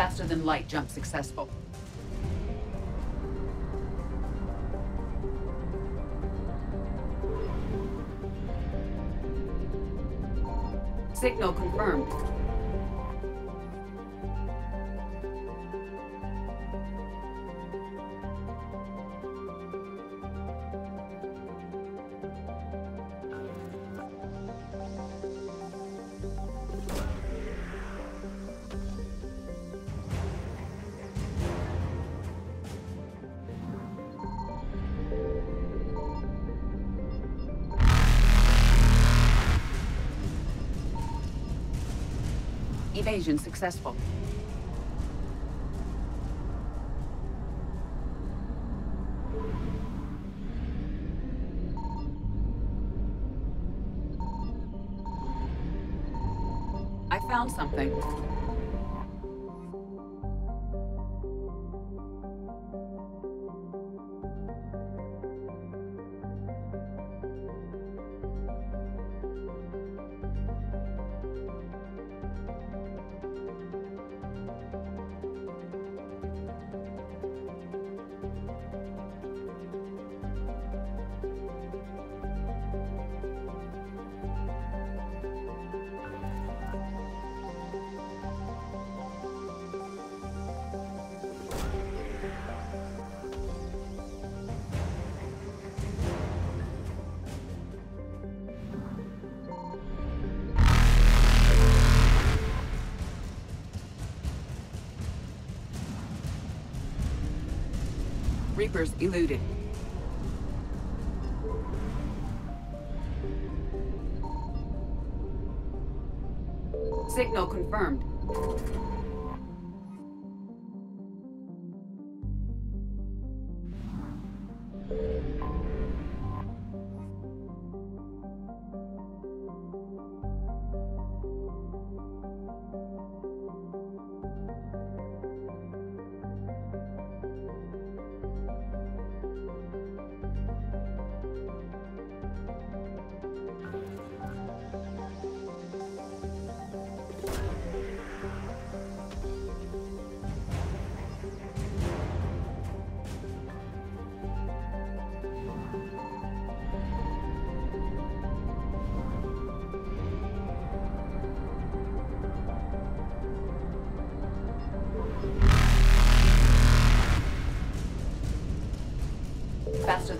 Faster than light jump successful. Signal confirmed. Evasion successful. Eluded.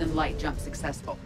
Than light jump successful.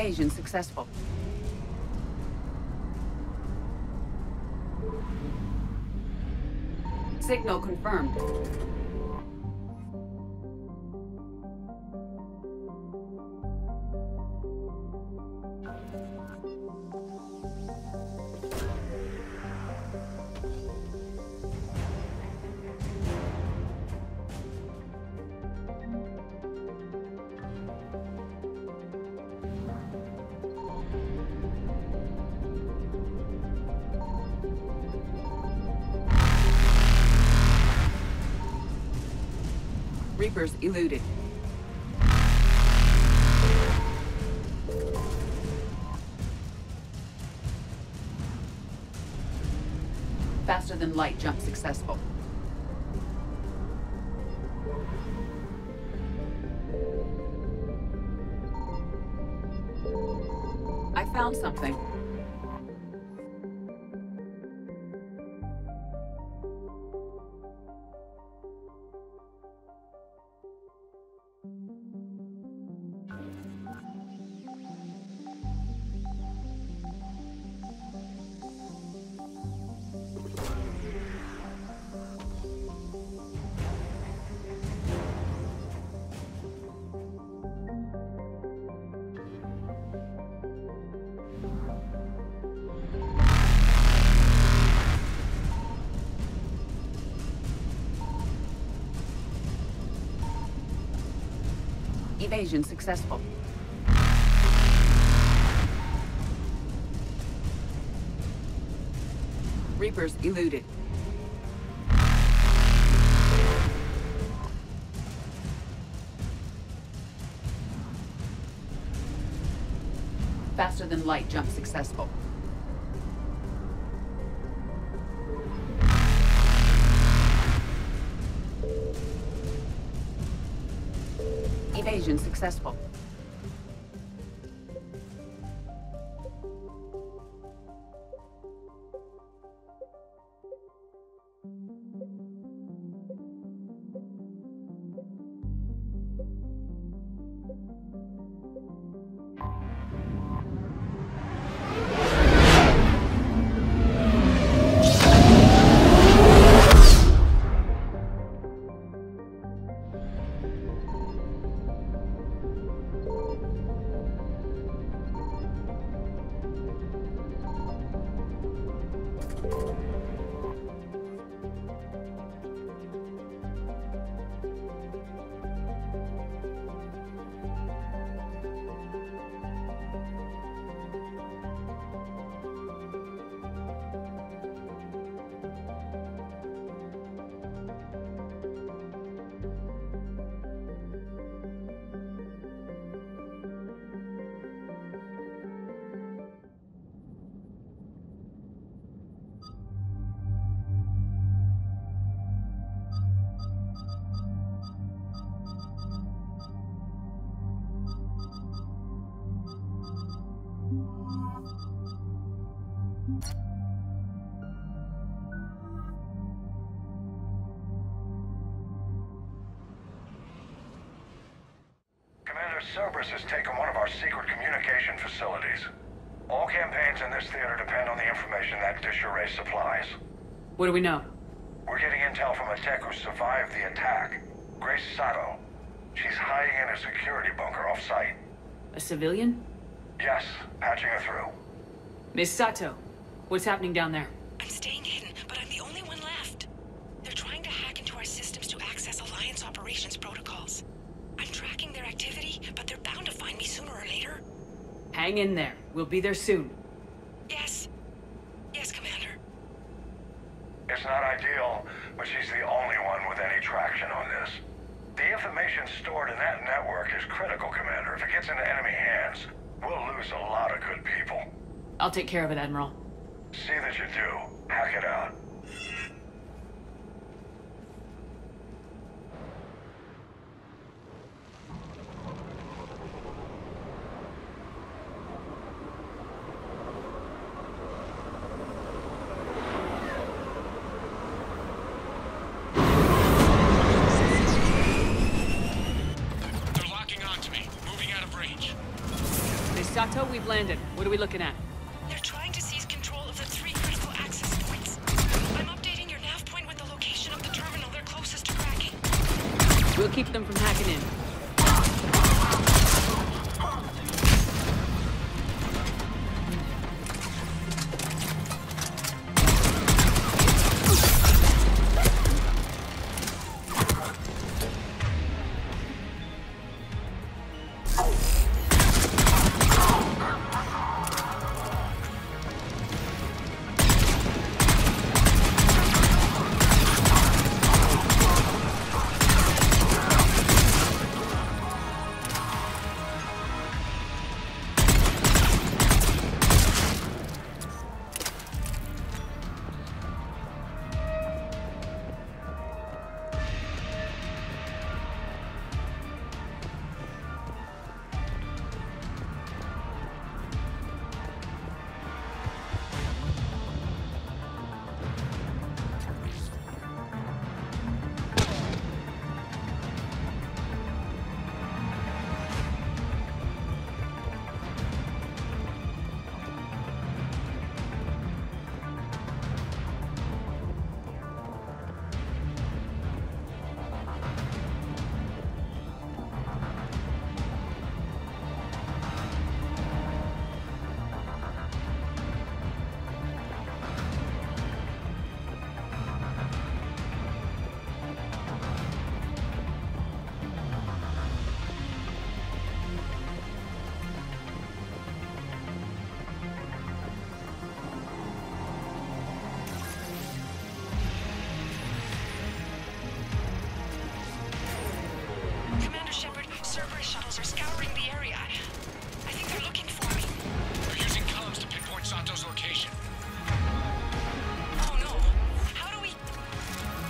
Evasion successful. Signal confirmed. Reapers eluded. Faster than light jump successful. I found something. Evasion successful. Reapers eluded. Faster than light jump successful. Successful. Cerberus has taken one of our secret communication facilities. All campaigns in this theater depend on the information that dish array supplies. What do we know? We're getting intel from a tech who survived the attack. Grace Sato. She's hiding in a security bunker off-site. A civilian? Yes, patching her through. Miss Sato, what's happening down there? I'm staying hidden, but I'm the only one left. They're trying to hack into our systems to access Alliance operations protocols. I'm tracking their activity, but they're bound to find me sooner or later. Hang in there. We'll be there soon. Yes. Yes, Commander. It's not ideal, but she's the only one with any traction on this. The information stored in that network is critical, Commander. If it gets into enemy hands, we'll lose a lot of good people. I'll take care of it, Admiral. See that you do. Hackett out. They're locking onto me, moving out of range. This What are we looking at? They're trying to seize control of the three critical access points. I'm updating your nav point with the location of the terminal they're closest to cracking. We'll keep them from hacking in.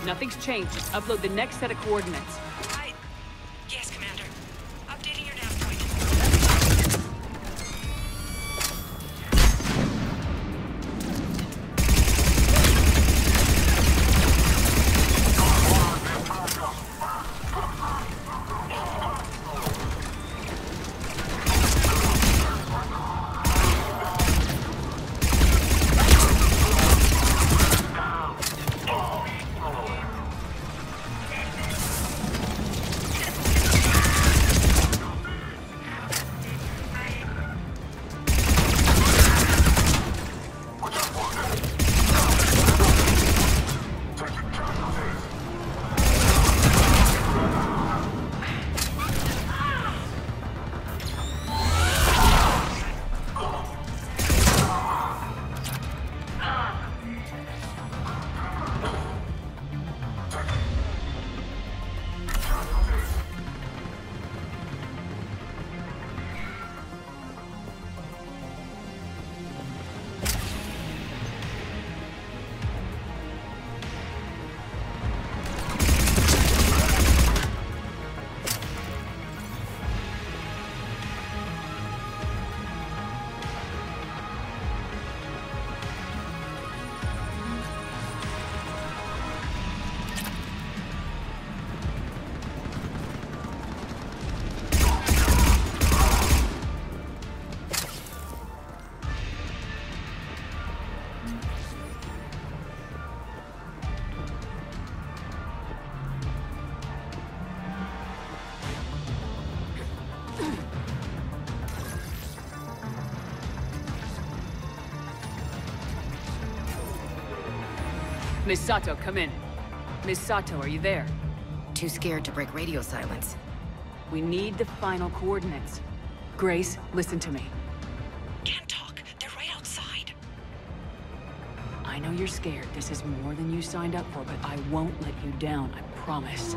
Nothing's changed. Just upload the next set of coordinates. Miss Sato, come in. Miss Sato, are you there? Too scared to break radio silence. We need the final coordinates. Grace, listen to me. Can't talk. They're right outside. I know you're scared. This is more than you signed up for, but I won't let you down, I promise.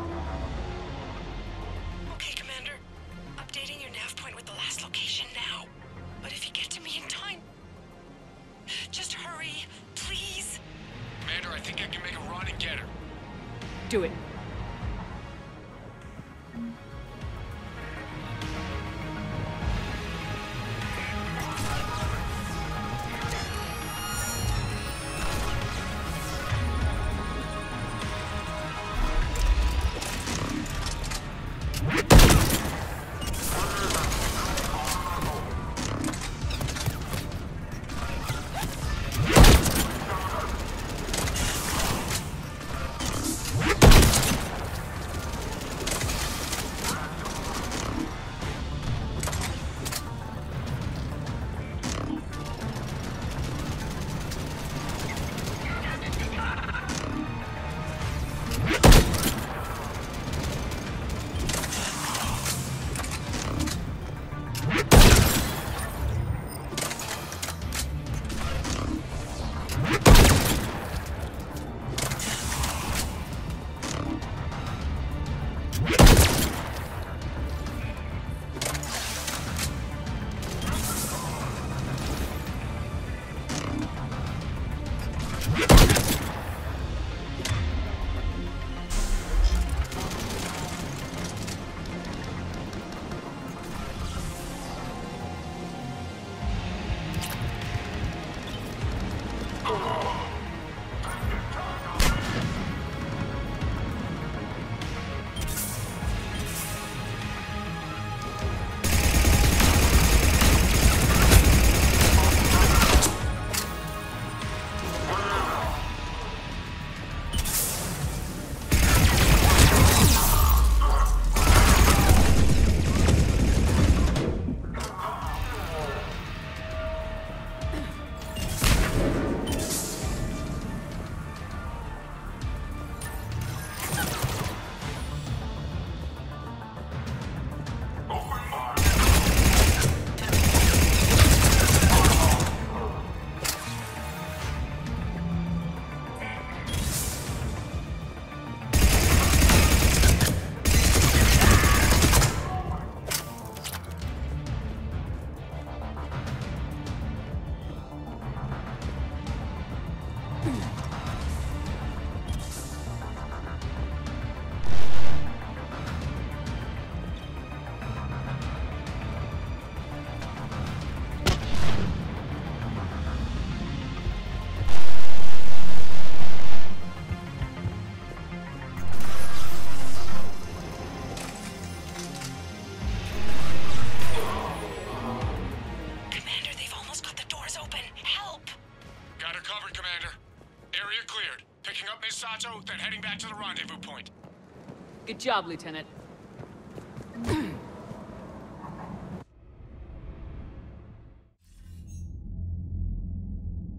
Good job, Lieutenant.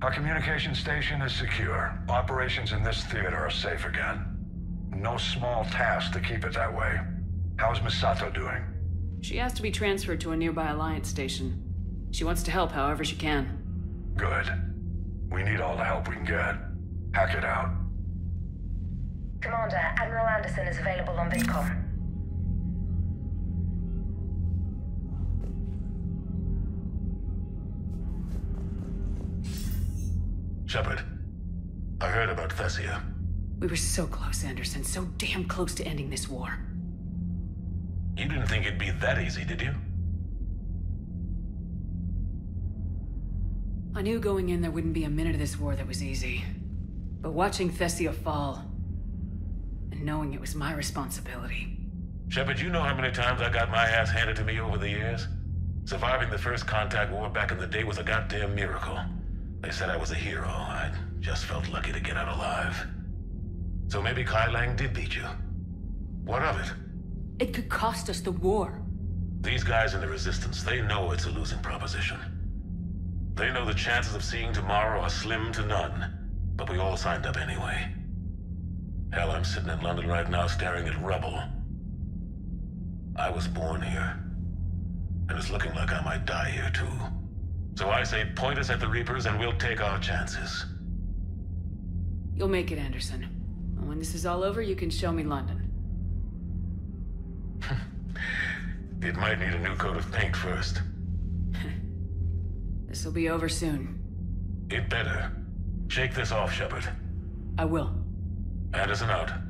Our communication station is secure. Operations in this theater are safe again. No small task to keep it that way. How's Miss Sato doing? She has to be transferred to a nearby Alliance station. She wants to help however she can. Good. We need all the help we can get. Hackett out. Commander, Admiral Anderson is available on VidCom. Shepard, I heard about Thessia. We were so close, Anderson. So damn close to ending this war. You didn't think it'd be that easy, did you? I knew going in there wouldn't be a minute of this war that was easy. But watching Thessia fall, and knowing it was my responsibility. Shepard, you know how many times I got my ass handed to me over the years? Surviving the first contact war back in the day was a goddamn miracle. They said I was a hero. I just felt lucky to get out alive. So maybe Kai Leng did beat you. What of it? It could cost us the war. These guys in the Resistance, they know it's a losing proposition. They know the chances of seeing tomorrow are slim to none. But we all signed up anyway. Hell, I'm sitting in London right now staring at rubble. I was born here. And it's looking like I might die here too. So I say point us at the Reapers and we'll take our chances. You'll make it, Anderson. And when this is all over, you can show me London. It might need a new coat of paint first. This'll be over soon. It better. Shake this off, Shepard. I will. Anderson out.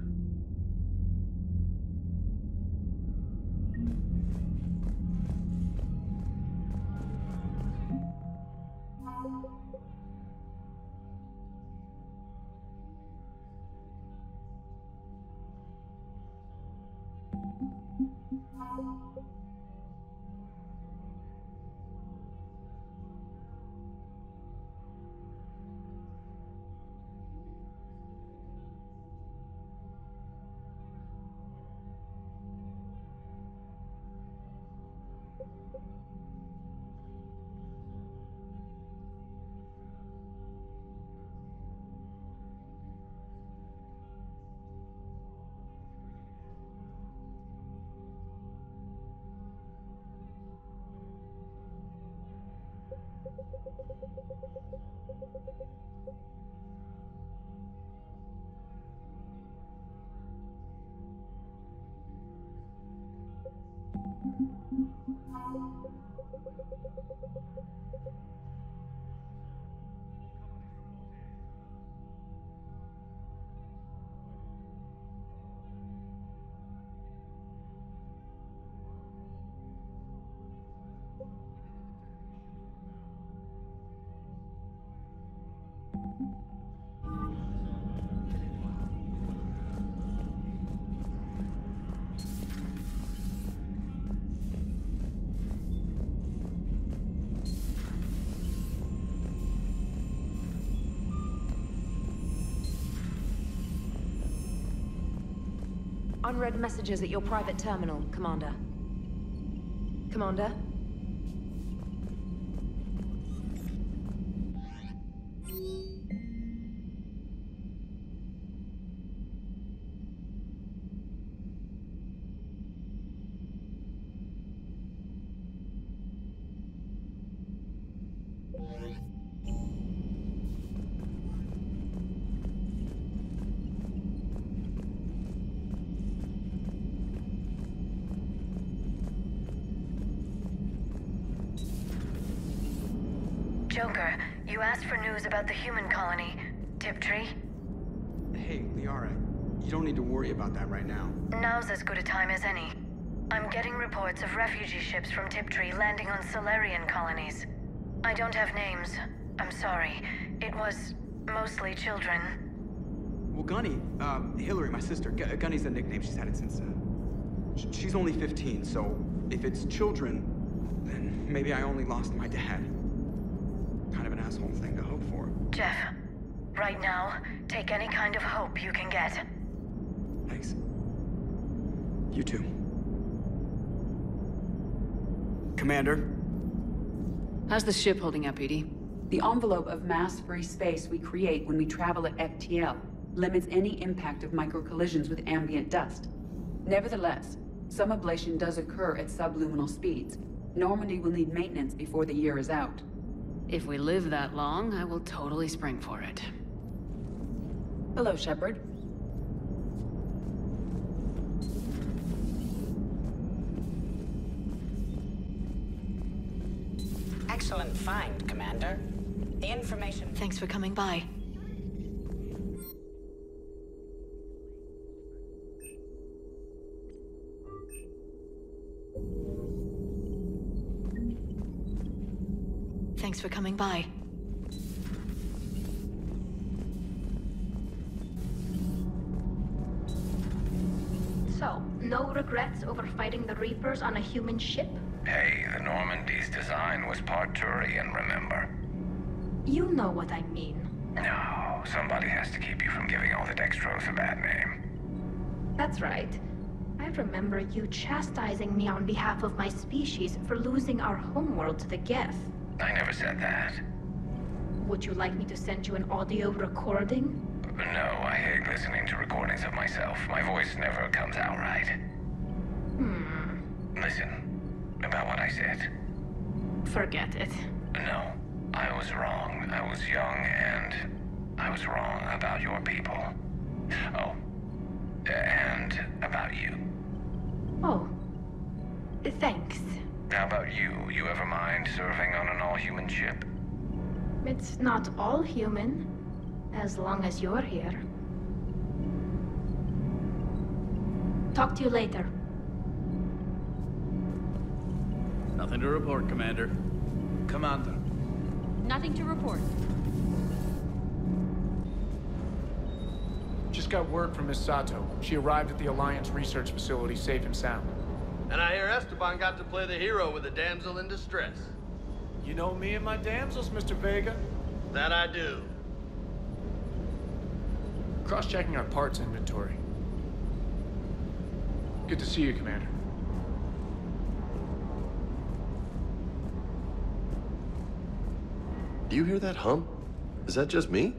Unread messages at your private terminal, Commander. Commander? News about the human colony, Tiptree. Hey, Liara, you don't need to worry about that right now. Now's as good a time as any. I'm getting reports of refugee ships from Tiptree landing on Salarian colonies. I don't have names. I'm sorry. It was mostly children. Well, Gunny, um, Hillary, my sister, G Gunny's a nickname. She's had it since, uh, she's only 15, so if it's children, then maybe I only lost my dad. Jeff, Right now, take any kind of hope you can get. Thanks. You too. Commander, How's the ship holding up, EDI? The envelope of mass-free space we create when we travel at FTL limits any impact of microcollisions with ambient dust. Nevertheless, some ablation does occur at subluminal speeds. Normandy will need maintenance before the year is out. If we live that long, I will totally spring for it. Hello, Shepard. Excellent find, Commander. The information... Thanks for coming by. For coming by. So, no regrets over fighting the Reapers on a human ship? Hey, the Normandy's design was part Turian, remember? You know what I mean. No, somebody has to keep you from giving all the Dextros a bad name. That's right. I remember you chastising me on behalf of my species for losing our homeworld to the Geth. I never said that. Would you like me to send you an audio recording? No, I hate listening to recordings of myself. My voice never comes out right. Hmm. Listen, about what I said. Forget it. No, I was wrong. I was young and I was wrong about your people. Oh, and about you. Oh. Thanks. How about you? You ever mind serving on an all-human ship? It's not all human, as long as you're here. Talk to you later. Nothing to report, Commander. Commander. Nothing to report. Just got word from Miss Sato. She arrived at the Alliance research facility safe and sound. And I hear Esteban got to play the hero with a damsel in distress. You know me and my damsels, Mr. Vega. That I do. Cross-checking our parts inventory. Good to see you, Commander. Do you hear that hum? Is that just me?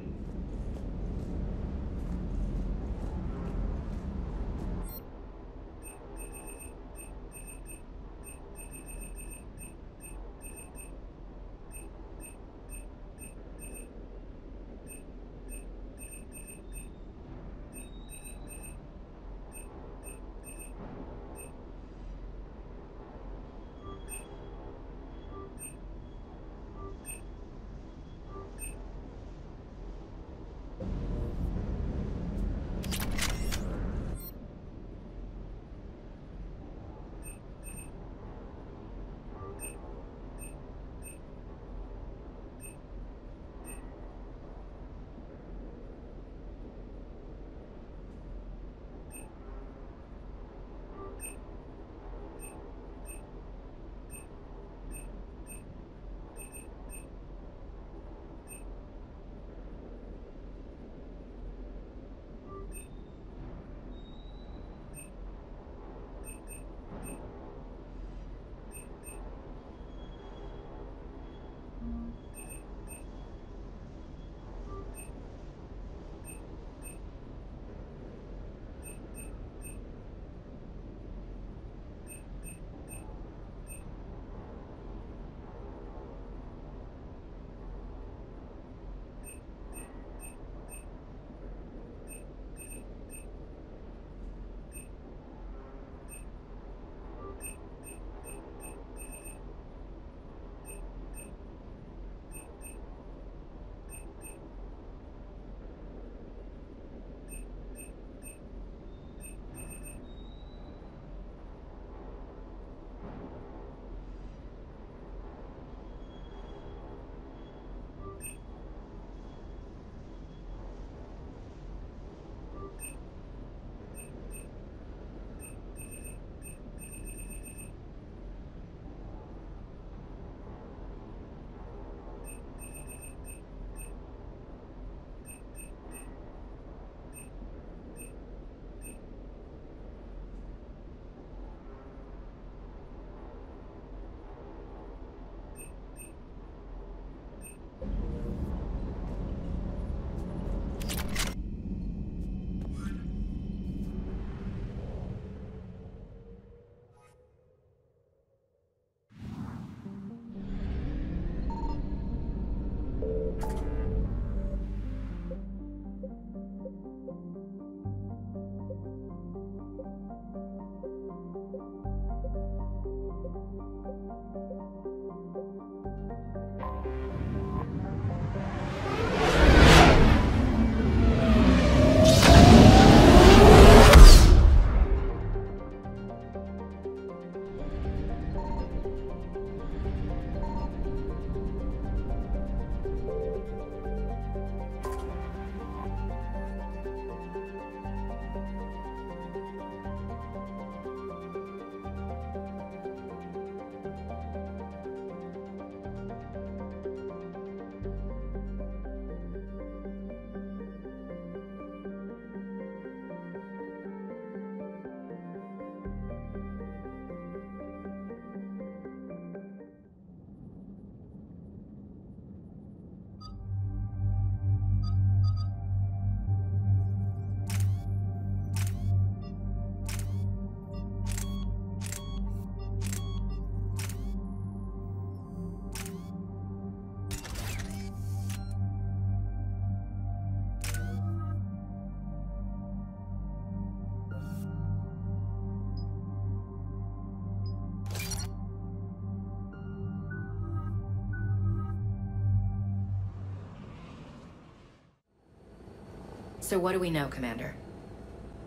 So what do we know, Commander?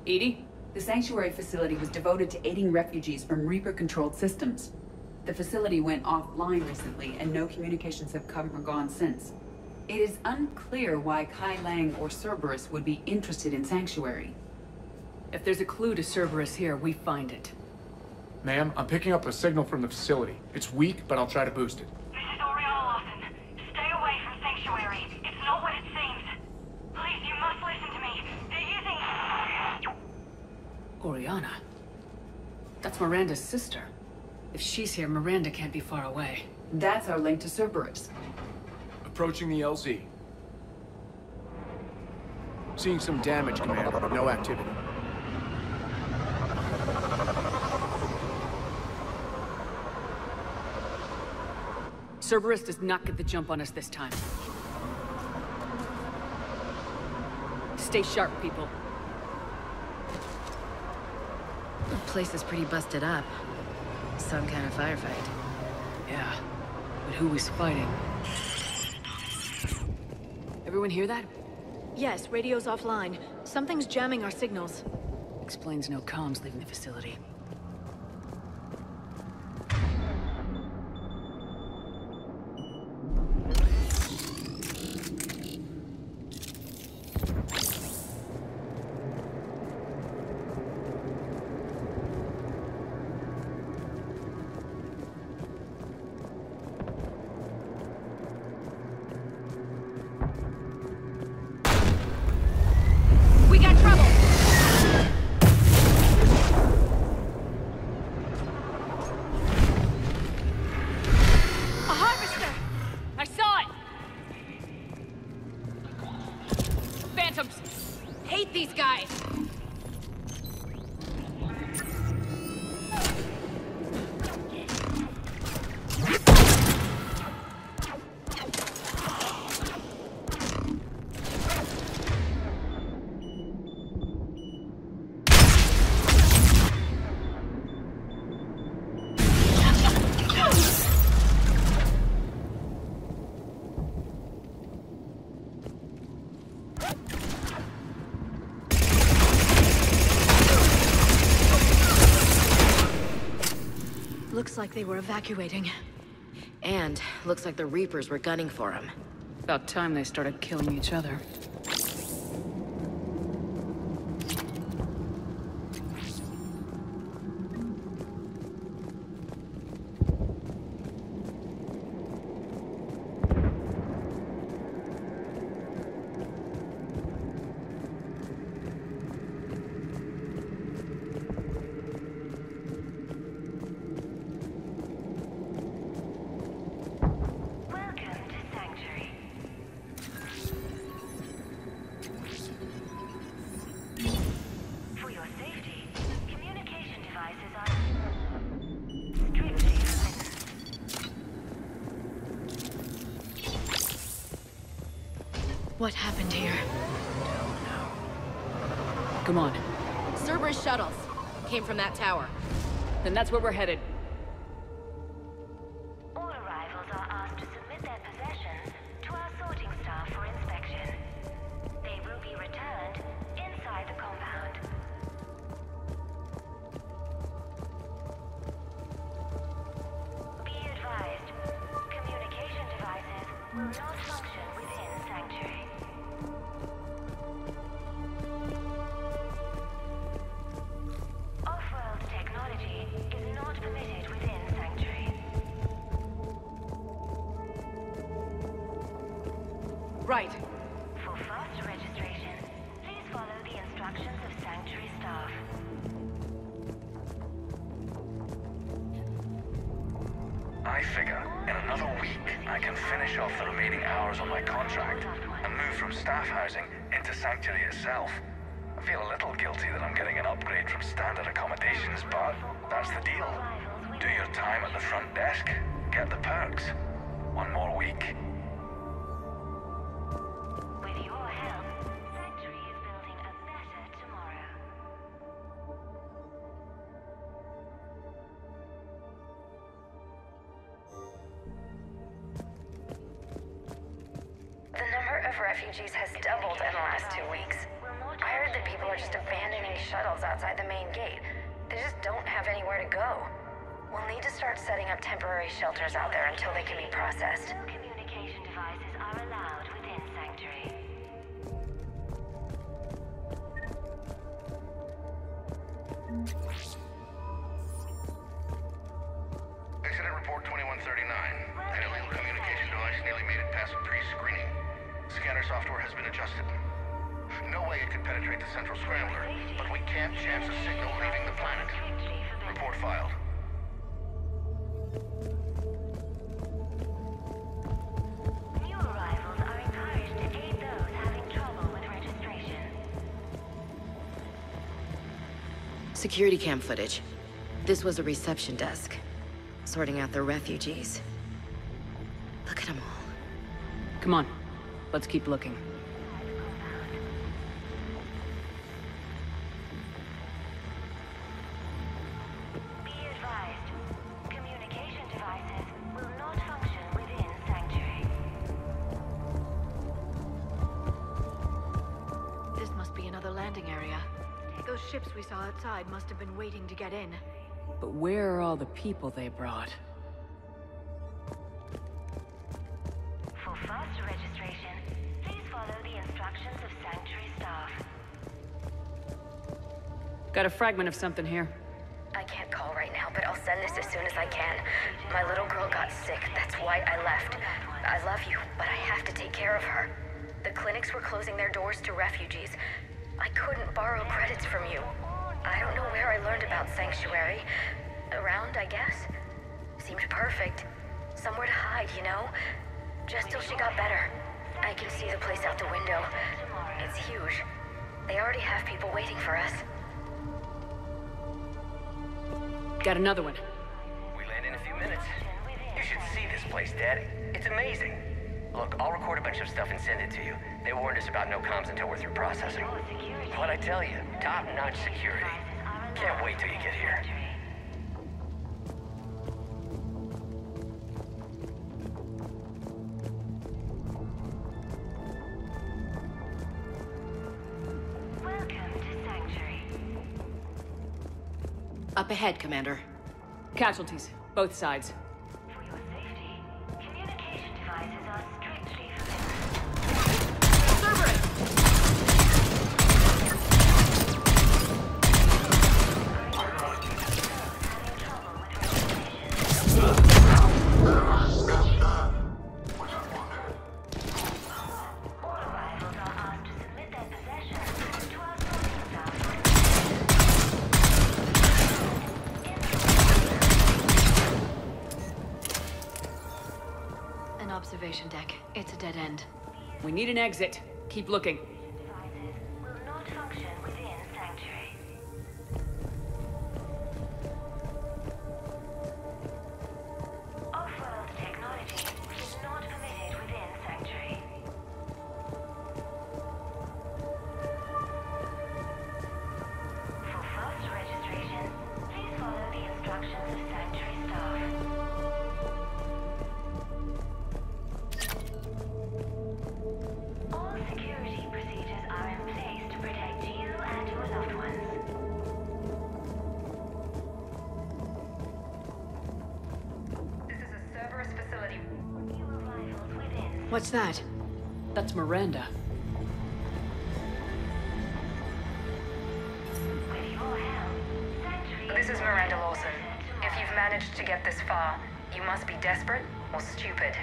EDI? The Sanctuary facility was devoted to aiding refugees from Reaper-controlled systems. The facility went offline recently, and no communications have come or gone since. It is unclear why Kai Leng or Cerberus would be interested in Sanctuary. If there's a clue to Cerberus here, we find it. Ma'am, I'm picking up a signal from the facility. It's weak, but I'll try to boost it. This is Oriana Lawson. Stay away from Sanctuary. It's not what it seems. Please, you must listen to me. They're using... That's Miranda's sister. If she's here, Miranda can't be far away. That's our link to Cerberus. Approaching the LZ. Seeing some damage, Commander, but no activity. Cerberus does not get the jump on us this time. Stay sharp, people. The place is pretty busted up. Some kind of firefight. Yeah. But who was fighting? Everyone hear that? Yes, radio's offline. Something's jamming our signals. Explains no comms leaving the facility. Like they were evacuating. And looks like the Reapers were gunning for him. About time they started killing each other. Then that's where we're headed. Refugees has doubled in the last two weeks. I heard that people are just abandoning shuttles outside the main gate. They just don't have anywhere to go. We'll need to start setting up temporary shelters out there until they can be processed. Security cam footage. This was a reception desk. Sorting out the refugees. Look at them all. Come on. Let's keep looking. But where are all the people they brought? For faster registration, please follow the instructions of Sanctuary staff. Got a fragment of something here. I can't call right now, but I'll send this as soon as I can. My little girl got sick, that's why I left. I love you, but I have to take care of her. The clinics were closing their doors to refugees. I couldn't borrow credits from you. I don't know where I learned about Sanctuary. Around, I guess. Seemed perfect. Somewhere to hide, you know? Just till she got better. I can see the place out the window. It's huge. They already have people waiting for us. Got another one. We land in a few minutes. You should see this place, Daddy. It's amazing. Look, I'll record a bunch of stuff and send it to you. They warned us about no comms until we're through processing. What I tell you, top-notch security. Can't wait till you get here. Ahead, Commander. Casualties, both sides. Exit. Keep looking. What's that? That's Miranda. With your help, Sanctuary This is Miranda Lawson. If you've managed to get this far, you must be desperate or stupid.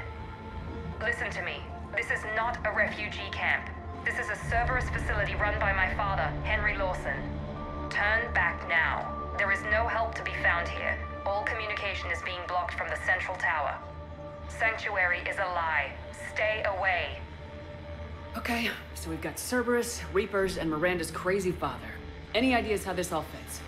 Listen to me. This is not a refugee camp. This is a Cerberus facility run by my father, Henry Lawson. Turn back now. There is no help to be found here. All communication is being blocked from the central tower. Sanctuary is a lie. Stay away. Okay, so we've got Cerberus, Reapers, and Miranda's crazy father. Any ideas how this all fits?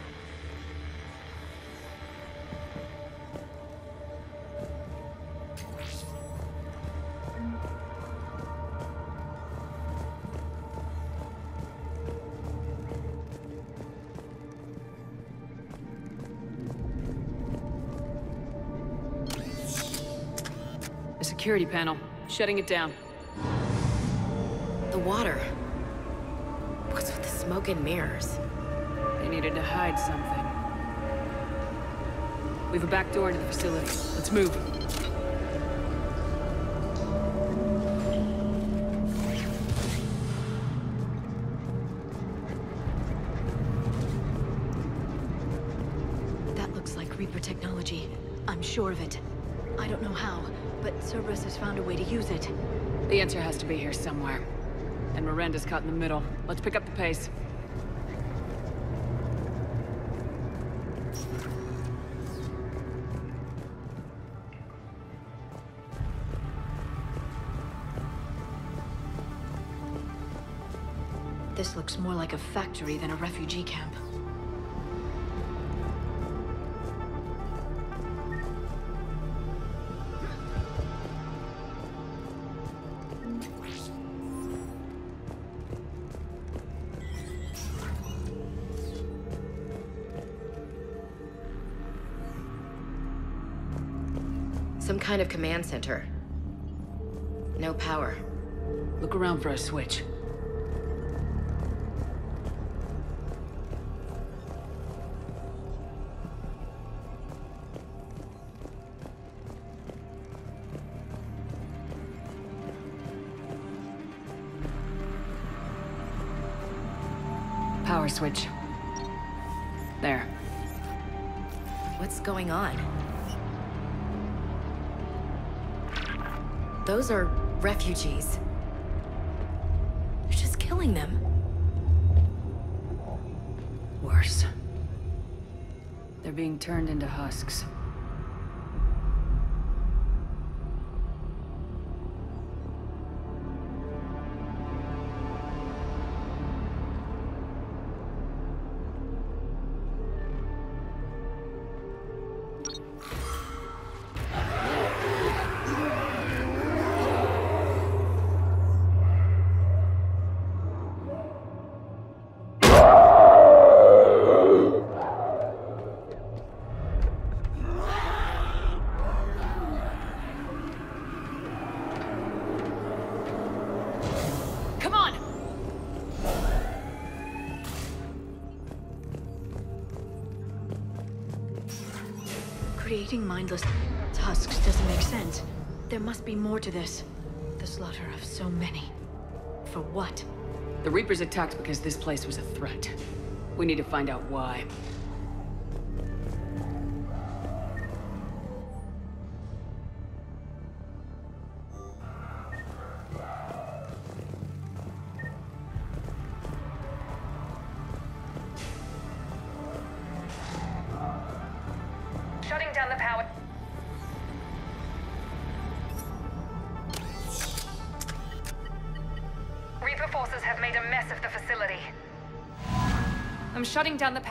Security panel. Shutting it down. The water. What's with the Smoke and mirrors. They needed to hide something. We've a back door to the facility. Let's move. Be here somewhere. And Miranda's caught in the middle. Let's pick up the pace. This looks more like a factory than a refugee camp. Switch. Power switch. There. What's going on? Those are refugees. Killing them. Worse. They're being turned into husks. Be more to this. The slaughter of so many. For what? The Reapers attacked because this place was a threat. We need to find out why.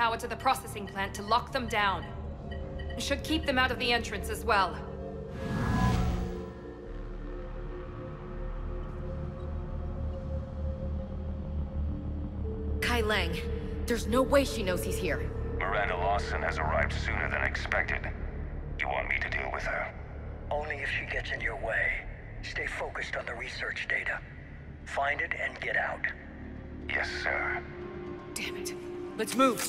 Power to the processing plant to lock them down. It should keep them out of the entrance as well. Kai Leng. There's no way she knows he's here. Miranda Lawson has arrived sooner than expected. You want me to deal with her? Only if she gets in your way. Stay focused on the research data. Find it and get out. Yes, sir. Damn it. Let's move.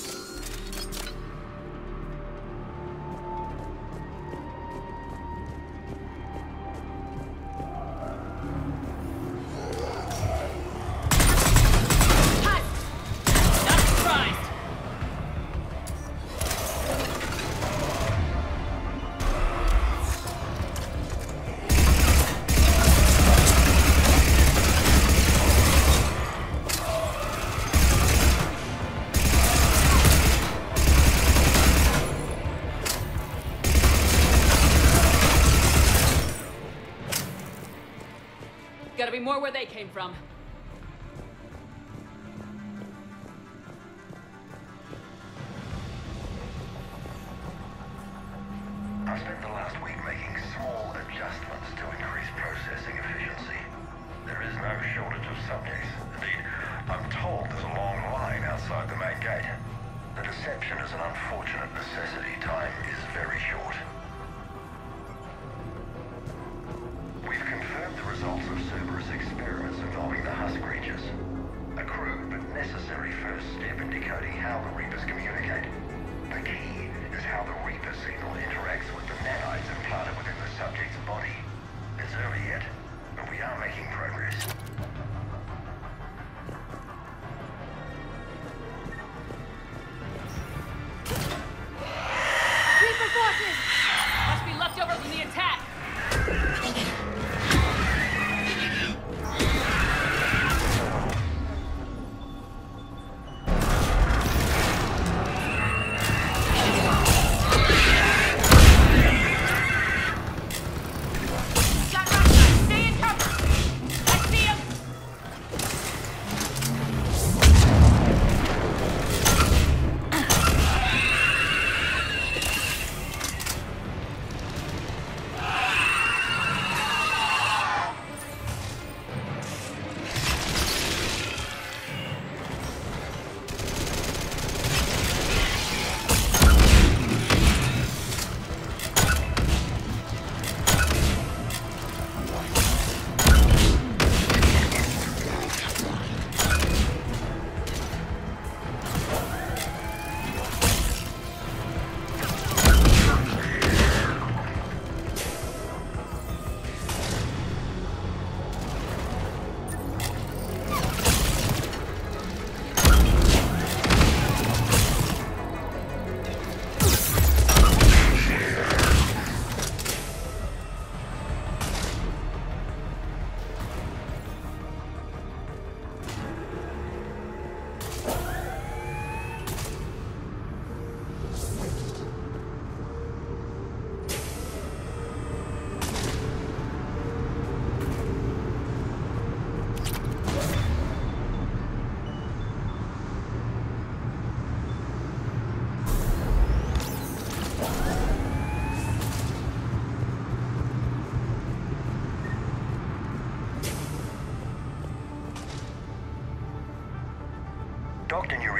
From.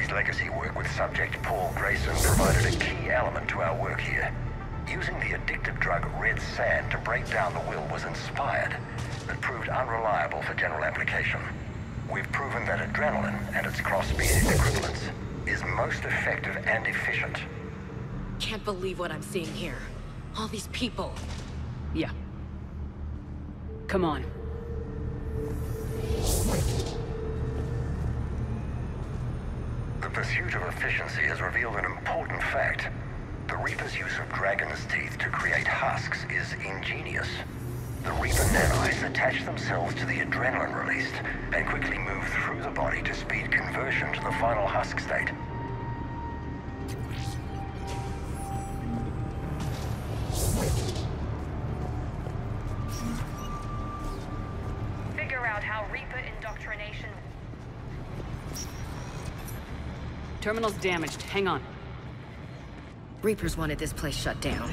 Dr. Legacy work with subject Paul Grayson provided a key element to our work here. Using the addictive drug Red Sand to break down the will was inspired, but proved unreliable for general application. We've proven that adrenaline and its cross-species equivalents is most effective and efficient. Can't believe what I'm seeing here. All these people. Yeah. Come on. Efficiency has revealed an important fact. The Reaper's use of dragon's teeth to create husks is ingenious. The Reaper nanites attach themselves to the adrenaline released and quickly move through the body to speed conversion to the final husk state. Terminal's damaged. Hang on. Reapers wanted this place shut down.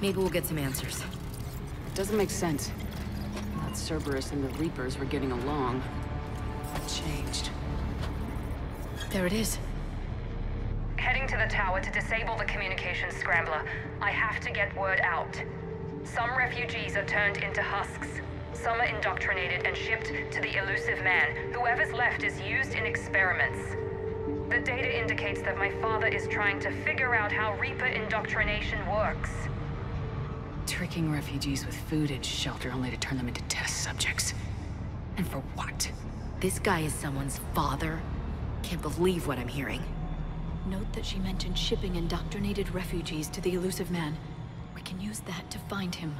Maybe we'll get some answers. Doesn't make sense. Thought Cerberus and the Reapers were getting along. What changed? There it is. Heading to the tower to disable the communications scrambler. I have to get word out. Some refugees are turned into husks. Some are indoctrinated and shipped to the Illusive Man. Whoever's left is used in experiments. The data indicates that my father is trying to figure out how Reaper indoctrination works. Tricking refugees with food and shelter only to turn them into test subjects. And for what? This guy is someone's father? Can't believe what I'm hearing. Note that she mentioned shipping indoctrinated refugees to the Illusive Man. We can use that to find him.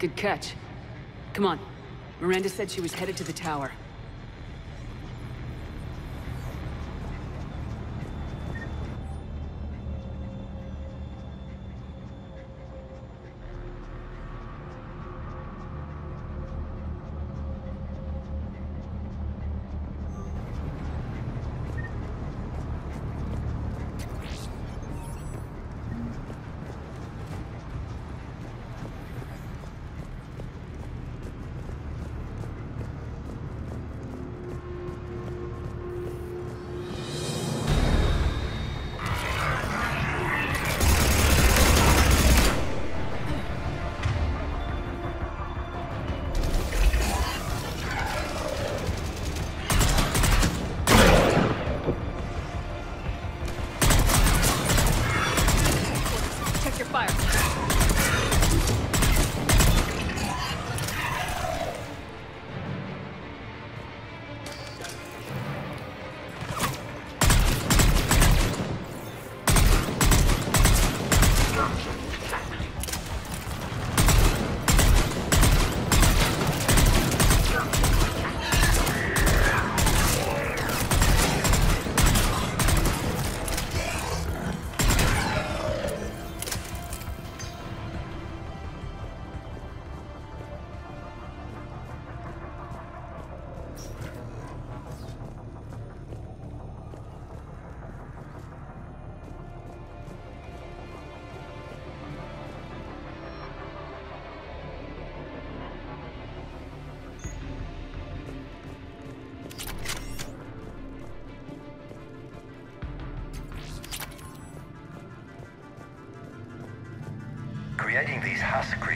Good catch. Come on. Miranda said she was headed to the tower.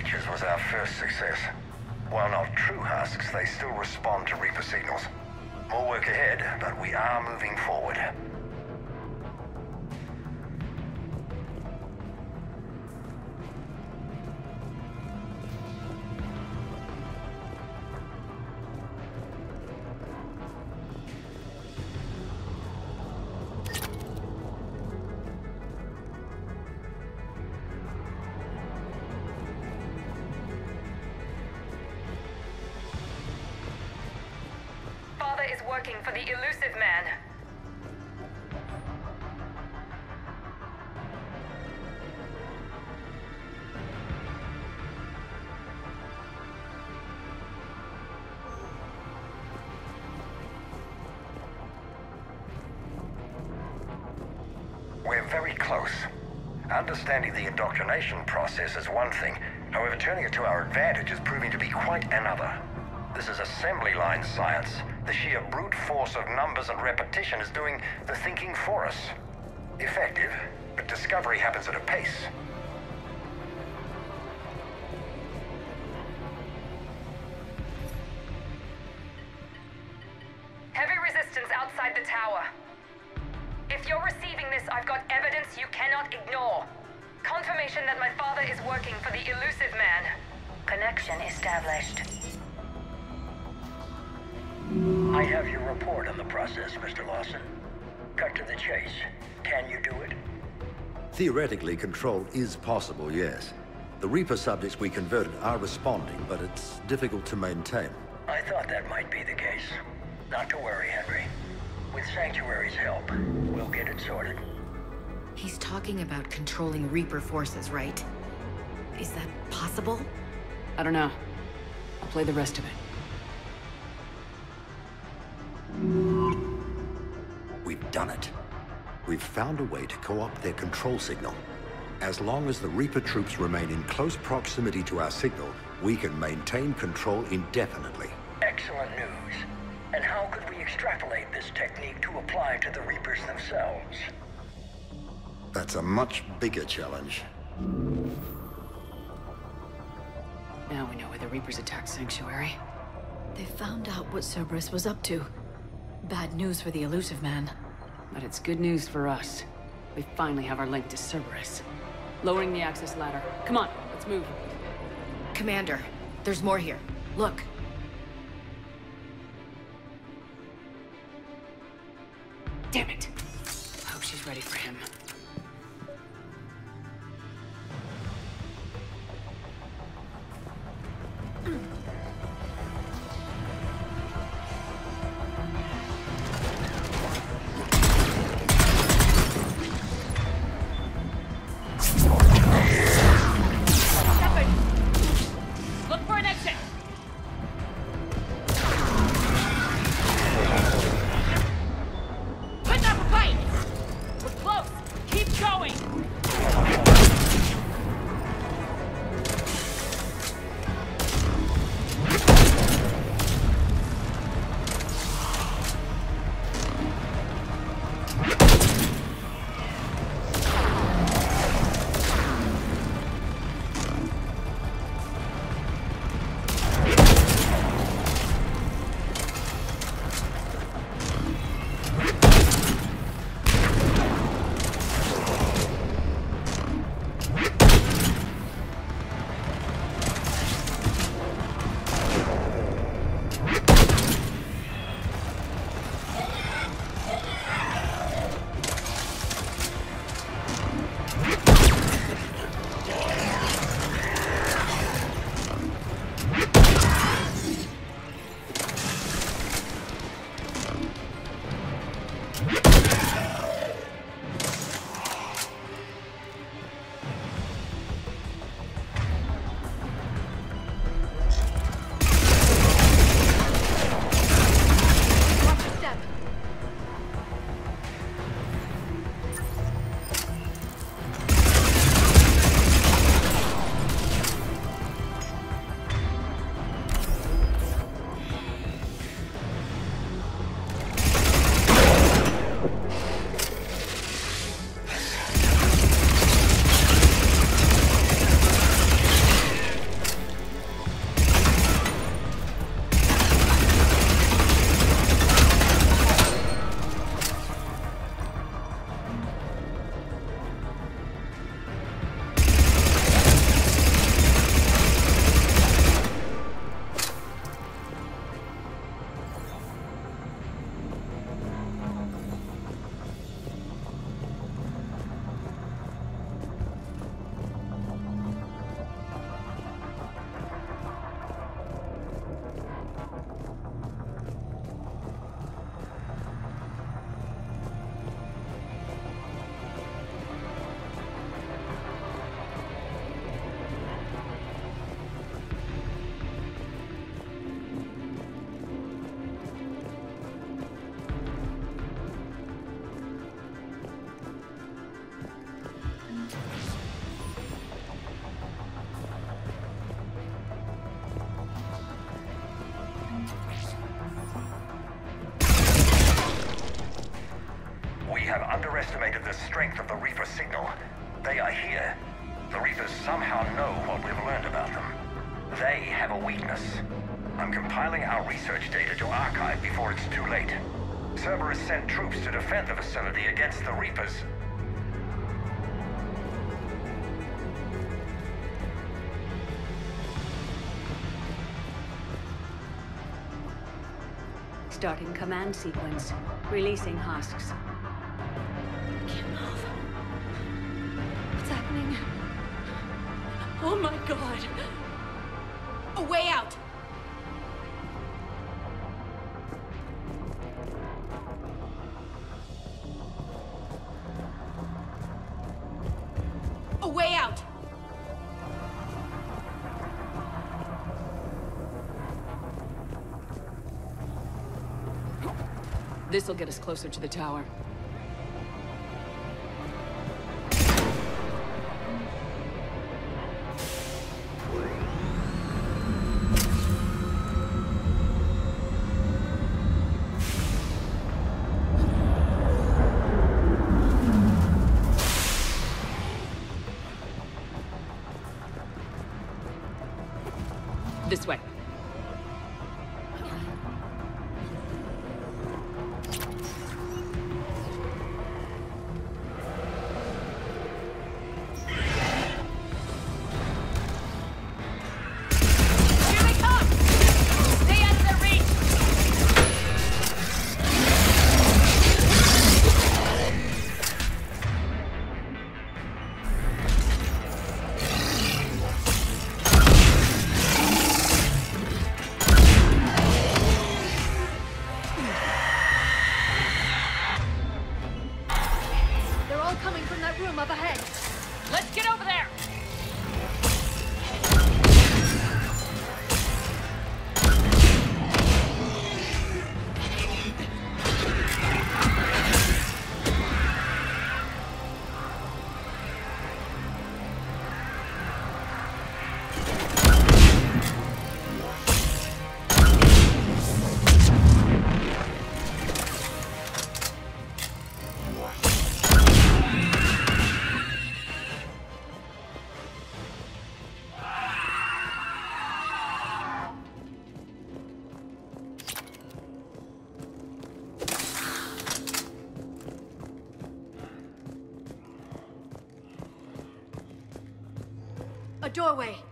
Creatures was our first success. While not true husks, they still respond to Reaper signals. More work ahead, but we are moving forward. Indoctrination process is one thing. However, turning it to our advantage is proving to be quite another. This is assembly line science. The sheer brute force of numbers and repetition is doing the thinking for us. Effective, but discovery happens at a pace. Heavy resistance outside the tower. If you're receiving this, I've got evidence you cannot ignore. Confirmation that my father is working for the Illusive Man. Connection established. I have your report on the process, Mr. Lawson. Cut to the chase. Can you do it? Theoretically, control is possible, yes. The Reaper subjects we converted are responding, but it's difficult to maintain. I thought that might be the case. Not to worry, Henry. With Sanctuary's help, we'll get it sorted. He's talking about controlling Reaper forces, right? Is that possible? I don't know. I'll play the rest of it. We've done it. We've found a way to co-opt their control signal. As long as the Reaper troops remain in close proximity to our signal, we can maintain control indefinitely. Excellent news. And how could we extrapolate this technique to apply to the Reapers themselves? That's a much bigger challenge. Now we know where the Reapers attacked Sanctuary. They found out what Cerberus was up to. Bad news for the Illusive Man. But it's good news for us. We finally have our link to Cerberus. Lowering the access ladder. Come on, let's move. Commander, there's more here. Look. Damn it. I hope she's ready for him. Strength of the Reaper signal. They are here. The Reapers somehow know what we've learned about them. They have a weakness. I'm compiling our research data to archive before it's too late. Cerberus sent troops to defend the facility against the Reapers. Starting command sequence. Releasing husks. This'll get us closer to the tower. Doorway.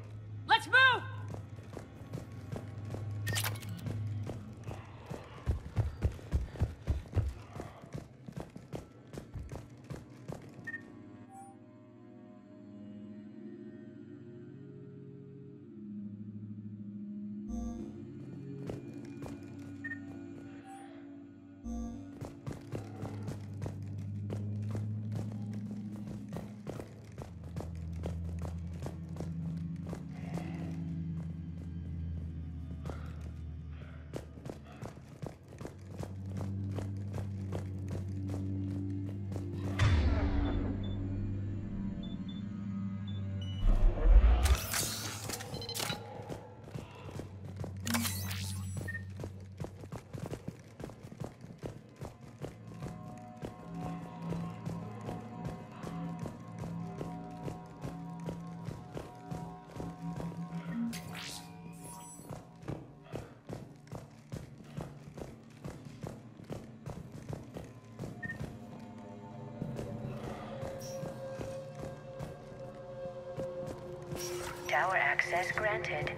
Tower access granted.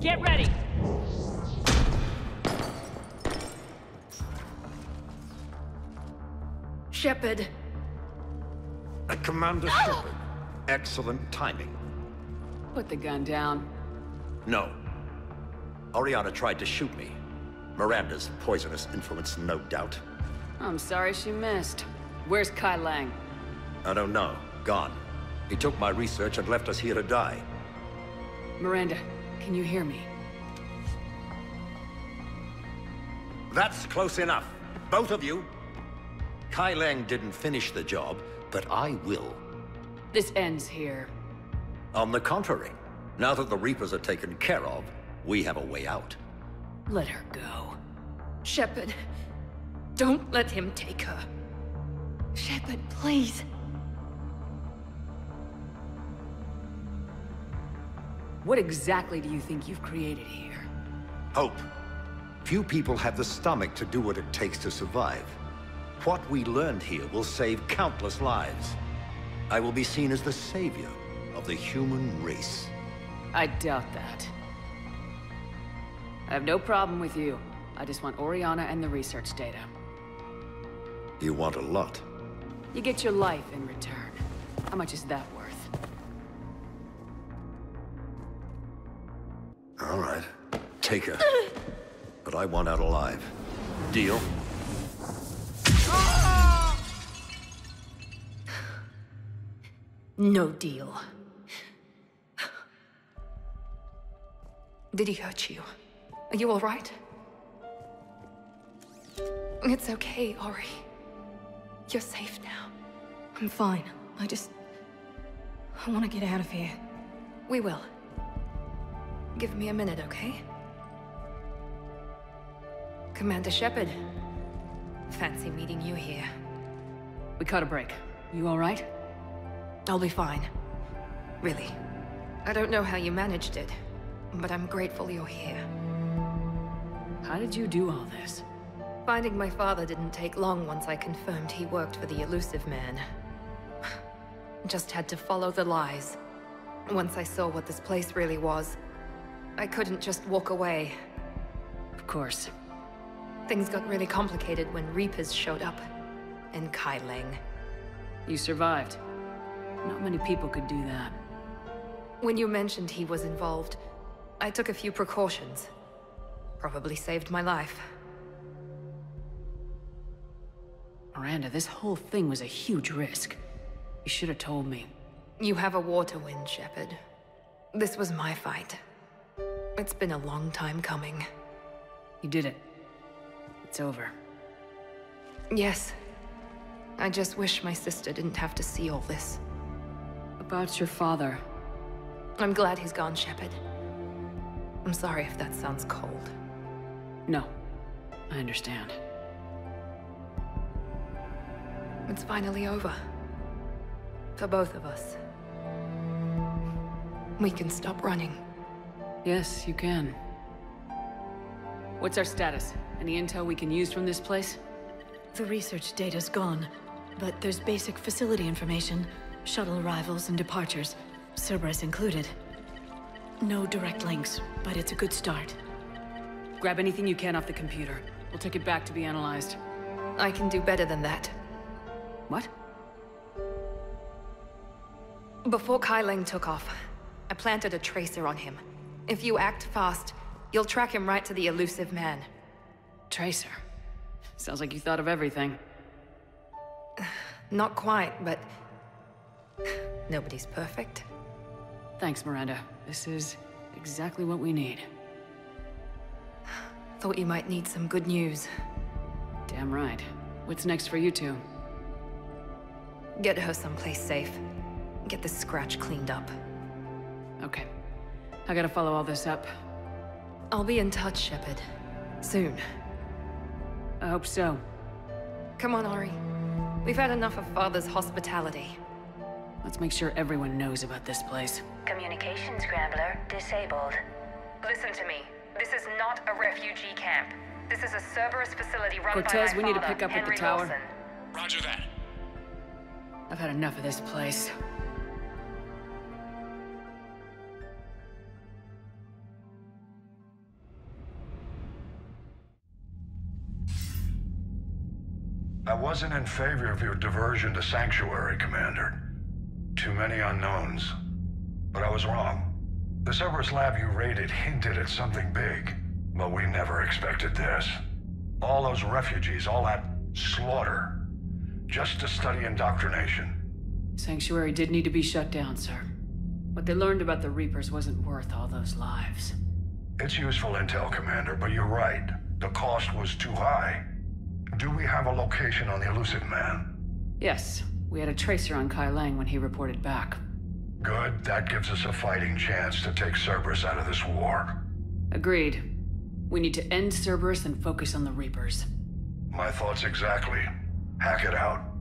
Get ready! Shepard. Uh, Commander Shepard, excellent timing. Put the gun down. No. Oriana tried to shoot me. Miranda's poisonous influence, no doubt. I'm sorry she missed. Where's Kai Leng? I don't know. Gone. He took my research and left us here to die. Miranda, can you hear me? That's close enough. Both of you. Kai Leng didn't finish the job, but I will. This ends here. On the contrary, now that the Reapers are taken care of, we have a way out. Let her go. Shepard, don't let him take her. Shepard, please. What exactly do you think you've created here? Hope. Few people have the stomach to do what it takes to survive. What we learned here will save countless lives. I will be seen as the savior of the human race. I doubt that. I have no problem with you. I just want Oriana and the research data. You want a lot. You get your life in return. How much is that worth? All right. Take her. but I want out alive. Deal? No deal. Did he hurt you? Are you alright? It's okay, Ori. You're safe now. I'm fine. I just... I want to get out of here. We will. Give me a minute, okay? Commander Shepard. Fancy meeting you here. We caught a break. You alright? I'll be fine. Really. I don't know how you managed it, but I'm grateful you're here. How did you do all this? Finding my father didn't take long once I confirmed he worked for the Illusive Man. Just had to follow the lies. Once I saw what this place really was, I couldn't just walk away. Of course. Things got really complicated when Reapers showed up. And Kai Leng. You survived. Not many people could do that. When you mentioned he was involved, I took a few precautions. Probably saved my life. Miranda, this whole thing was a huge risk. You should have told me. You have a war to win, Shepard. This was my fight. It's been a long time coming. You did it. It's over. Yes. I just wish my sister didn't have to see all this. About your father. I'm glad he's gone, Shepard. I'm sorry if that sounds cold. No. I understand. It's finally over. For both of us. We can stop running. Yes, you can. What's our status? Any intel we can use from this place? The research data's gone, but there's basic facility information. Shuttle arrivals and departures, Cerberus included. No direct links, but it's a good start. Grab anything you can off the computer. We'll take it back to be analyzed. I can do better than that. What? Before Kai Leng took off, I planted a tracer on him. If you act fast, you'll track him right to the Illusive Man. Tracer? Sounds like you thought of everything. Not quite, but... Nobody's perfect. Thanks, Miranda. This is exactly what we need. Thought you might need some good news. Damn right. What's next for you two? Get her someplace safe. Get this scratch cleaned up. Okay. I gotta follow all this up. I'll be in touch, Shepard. Soon. I hope so. Come on, Ori. We've had enough of Father's hospitality. Let's make sure everyone knows about this place. Communication scrambler disabled. Listen to me. This is not a refugee camp. This is a Cerberus facility run Cortez, by my we need to pick up Henry at the tower. Wilson. Roger that. I've had enough of this place. I wasn't in favor of your diversion to Sanctuary, Commander. Too many unknowns. But I was wrong. The Cerberus lab you raided hinted at something big, but we never expected this. All those refugees, all that slaughter, just to study indoctrination. Sanctuary did need to be shut down, sir. What they learned about the Reapers wasn't worth all those lives. It's useful intel, Commander, but you're right. The cost was too high. Do we have a location on the Illusive Man? Yes, we had a tracer on Kai Leng when he reported back. Good, that gives us a fighting chance to take Cerberus out of this war. Agreed. We need to end Cerberus and focus on the Reapers. My thoughts exactly. Hackett out.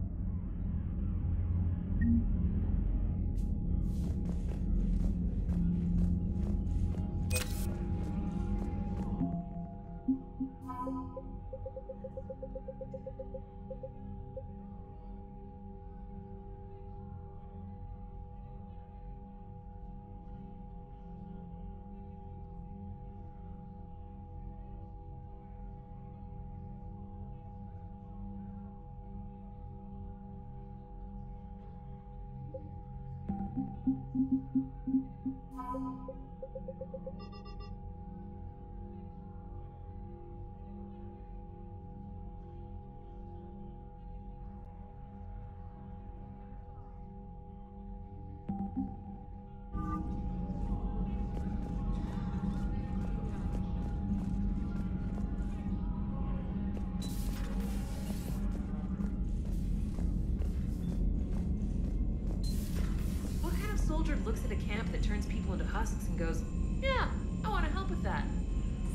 Kind looks at a camp that turns people into husks and goes, Yeah, I want to help with that?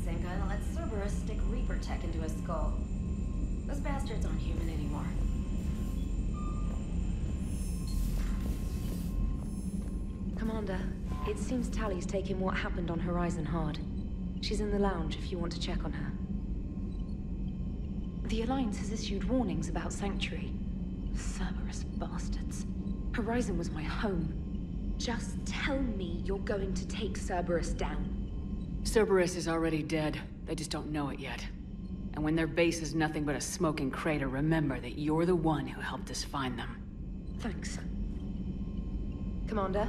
Same guy that let Cerberus stick Reaper tech into his skull. Those bastards aren't human anymore. Commander, it seems Tally's taking what happened on Horizon hard. She's in the lounge if you want to check on her. The Alliance has issued warnings about Sanctuary. Cerberus bastards. Horizon was my home. Just tell me you're going to take Cerberus down. Cerberus is already dead. They just don't know it yet. And when their base is nothing but a smoking crater, remember that you're the one who helped us find them. Thanks. Commander,